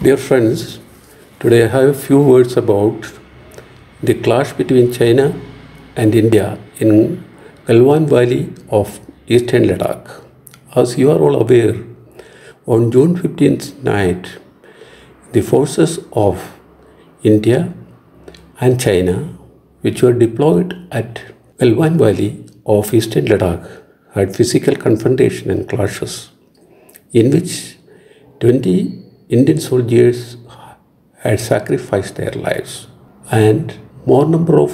Dear friends, today I have a few words about the clash between China and India in Galwan Valley of eastern Ladakh. As you are all aware, on June 15th night, the forces of India and China, which were deployed at Galwan Valley of eastern Ladakh, had physical confrontation and clashes, in which 20 Indian soldiers had sacrificed their lives, and more number of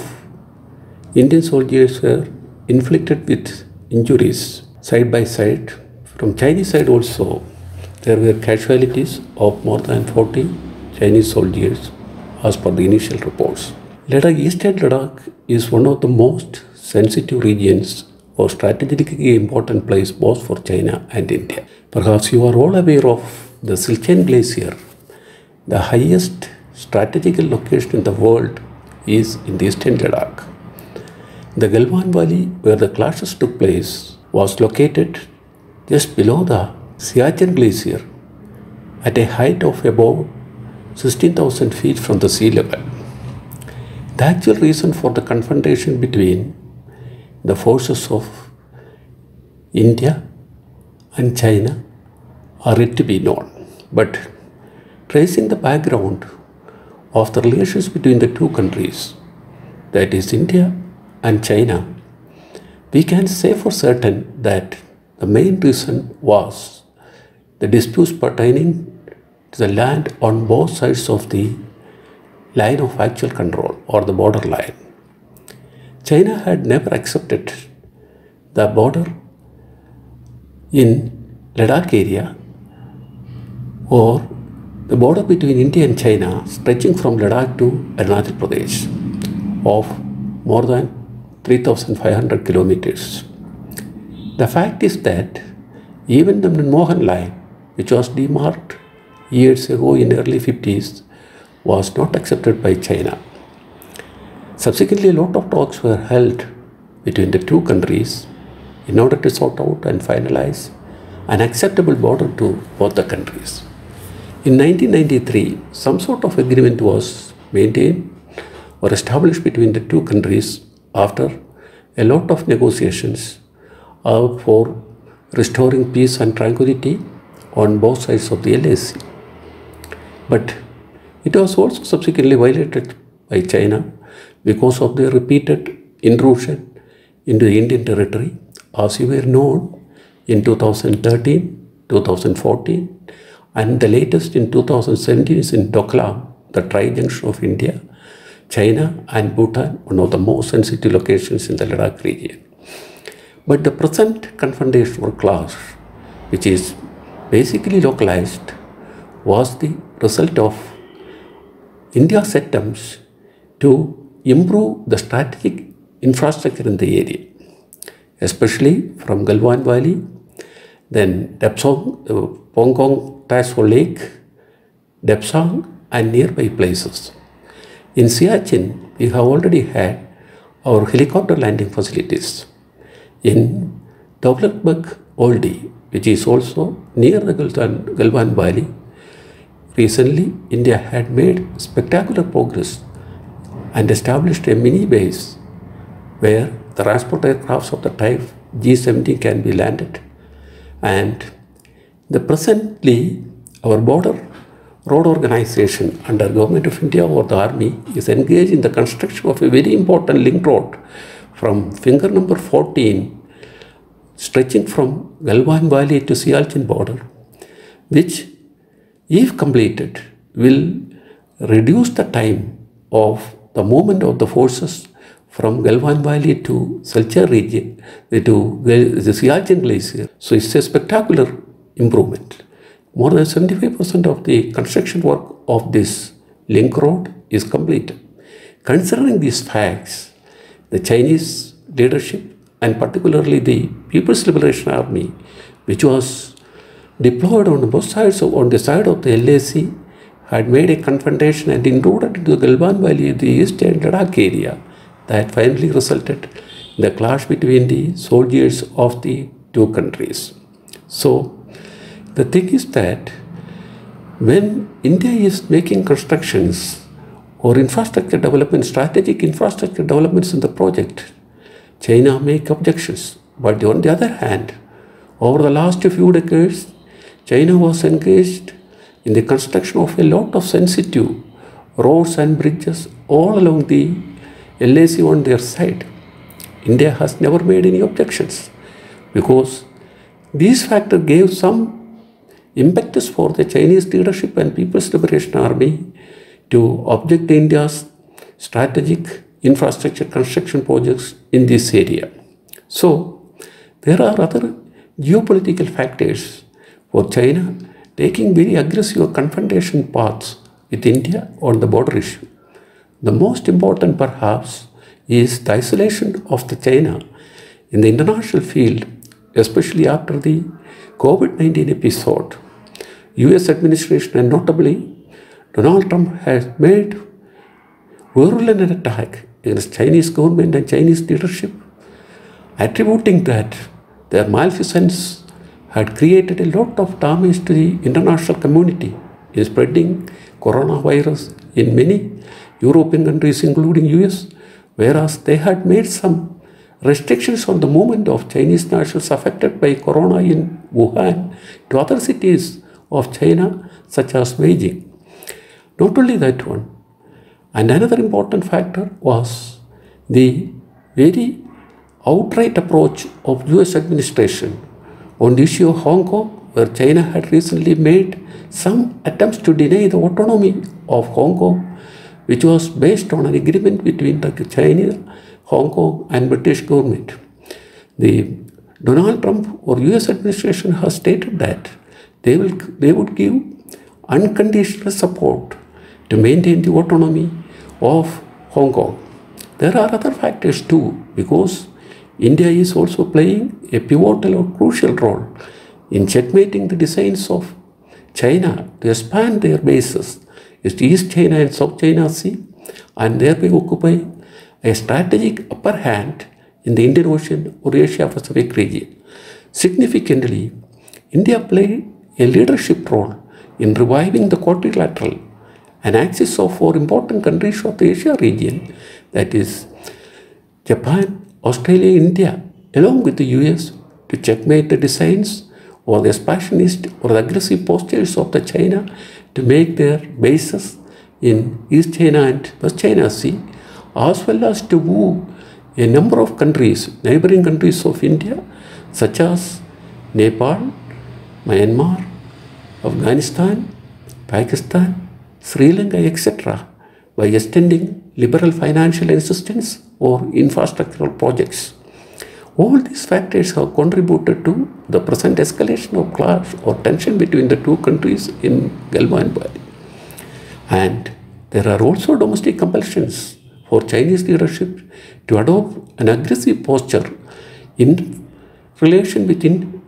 Indian soldiers were inflicted with injuries side by side. From Chinese side also, there were casualties of more than 40 Chinese soldiers as per the initial reports. Ladakh, Eastern Ladakh is one of the most sensitive regions or strategically important place both for China and India. Perhaps you are all aware of the Siachen Glacier, the highest strategical location in the world is in the eastern Ladakh. The Galwan Valley, where the clashes took place, was located just below the Siachen Glacier at a height of above 16,000 feet from the sea level. The actual reason for the confrontation between the forces of India and China are yet to be known. But tracing the background of the relations between the two countries, that is India and China, we can say for certain that the main reason was the disputes pertaining to the land on both sides of the line of actual control or the border line. China had never accepted the border in Ladakh area or the border between India and China stretching from Ladakh to Arunachal Pradesh of more than 3500 kilometers. The fact is that even the McMahon line, which was demarked years ago in the early 50s, was not accepted by China. Subsequently, a lot of talks were held between the two countries in order to sort out and finalize an acceptable border to both the countries. In 1993, some sort of agreement was maintained or established between the two countries after a lot of negotiations uh, for restoring peace and tranquility on both sides of the LAC. But it was also subsequently violated by China because of their repeated intrusion into the Indian territory. As you were known, in 2013, 2014, and the latest in 2017 is in Doklam, the tri-junction of India, China and Bhutan, one of the most sensitive locations in the Ladakh region. But the present confrontation or clash, which is basically localized, was the result of India's attempts to improve the strategic infrastructure in the area, especially from Galwan Valley, then Depsang, uh, Pangong Tso Lake, Depsang, and nearby places. In Siachen, we have already had our helicopter landing facilities. In Daulat Beg Oldie, which is also near the Galwan Valley, recently India had made spectacular progress and established a mini base where the transport aircrafts of the type G-70 can be landed. And the presently our border road organization under government of India or the army is engaged in the construction of a very important link road from finger number 14 stretching from Galwan Valley to Siachen border which if completed will reduce the time of the movement of the forces from Galwan Valley to Silchar region eh, to the Siachen glacier. So it's a spectacular improvement. More than 75% of the construction work of this link road is completed. Considering these facts, the Chinese leadership and particularly the People's Liberation Army, which was deployed on both sides of, on the side of the LAC, had made a confrontation and intruded into the Galwan Valley, the east and Ladakh area, that finally resulted in the clash between the soldiers of the two countries. So, the thing is that when India is making constructions or infrastructure development, strategic infrastructure developments in the project, China make objections. But on the other hand, over the last few decades, China was engaged in the construction of a lot of sensitive roads and bridges all along the LAC on their side. India has never made any objections because these factors gave some impetus for the Chinese leadership and People's Liberation Army to object India's strategic infrastructure construction projects in this area. So, there are other geopolitical factors for China taking very aggressive confrontation paths with India on the border issue. The most important perhaps is the isolation of the China in the international field, especially after the COVID-19 episode. US administration and notably Donald Trump has made virulent attack against Chinese government and Chinese leadership, attributing that their malfeasance had created a lot of damage to the international community in spreading coronavirus in many European countries, including US, whereas they had made some restrictions on the movement of Chinese nationals affected by corona in Wuhan to other cities of China, such as Beijing. Not only that one, and another important factor was the very outright approach of US administration on the issue of Hong Kong, where China had recently made some attempts to deny the autonomy of Hong Kong, which was based on an agreement between the China, Hong Kong and British government. The Donald Trump or US administration has stated that they will they would give unconditional support to maintain the autonomy of Hong Kong. There are other factors too, because India is also playing a pivotal or crucial role in checkmating the designs of China to expand their bases is East China and South China Sea and thereby occupy a strategic upper hand in the Indian Ocean or Asia Pacific region. Significantly, India played a leadership role in reviving the quadrilateral, an axis of four important countries of the Asia region, that is Japan, Australia, India, along with the US, to checkmate the designs or the expansionist or the aggressive postures of the China to make their bases in East China and West China Sea, as well as to woo a number of countries, neighboring countries of India, such as Nepal, Myanmar, Afghanistan, Pakistan, Sri Lanka, etc., by extending liberal financial assistance or infrastructural projects. All these factors have contributed to the present escalation of clash or tension between the two countries in Galwan Valley. And there are also domestic compulsions for Chinese leadership to adopt an aggressive posture in relation within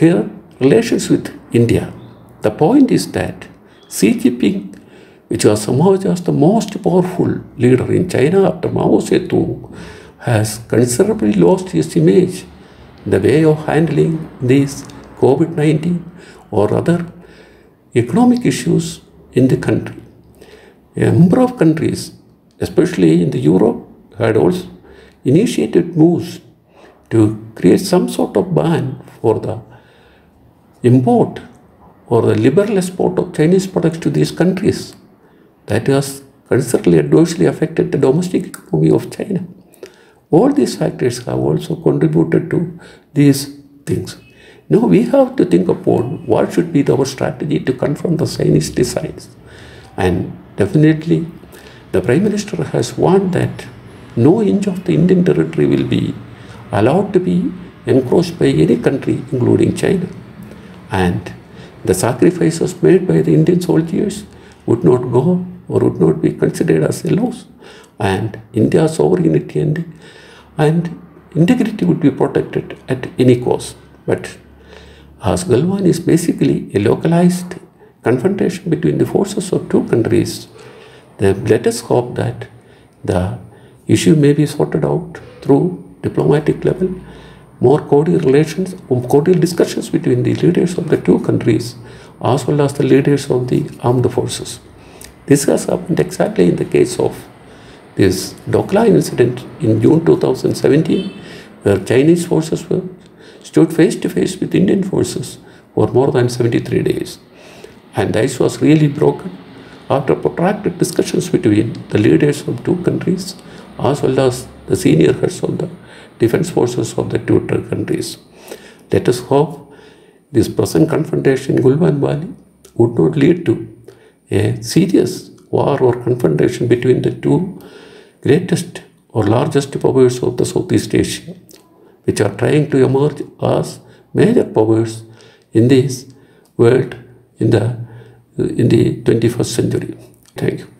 her relations with India. The point is that Xi Jinping, which was somehow just the most powerful leader in China after Mao Zedong, has considerably lost his image the way of handling these COVID 19 or other economic issues in the country. A number of countries, especially in the Europe, had also initiated moves to create some sort of ban for the import or the liberal export of Chinese products to these countries. That has considerably adversely affected the domestic economy of China. All these factors have also contributed to these things. Now we have to think upon what should be our strategy to confront the Chinese designs. And definitely, the Prime Minister has warned that no inch of the Indian territory will be allowed to be encroached by any country, including China. And the sacrifices made by the Indian soldiers would not go or would not be considered as a loss. And India's sovereignty and, and integrity would be protected at any cost. But as Galwan is basically a localized confrontation between the forces of two countries, then let us hope that the issue may be sorted out through diplomatic level, more cordial relations, um, cordial discussions between the leaders of the two countries as well as the leaders of the armed forces. This has happened exactly in the case of this Doklam incident in June 2017, where Chinese forces were stood face to face with Indian forces for more than 73 days. And the ice was really broken after protracted discussions between the leaders of two countries as well as the senior heads of the defense forces of the two countries. Let us hope this present confrontation in Galwan Valley would not lead to a serious war or confrontation between the two greatest or largest powers of the Southeast Asia, which are trying to emerge as major powers in this world in the in the 21st century. Thank you.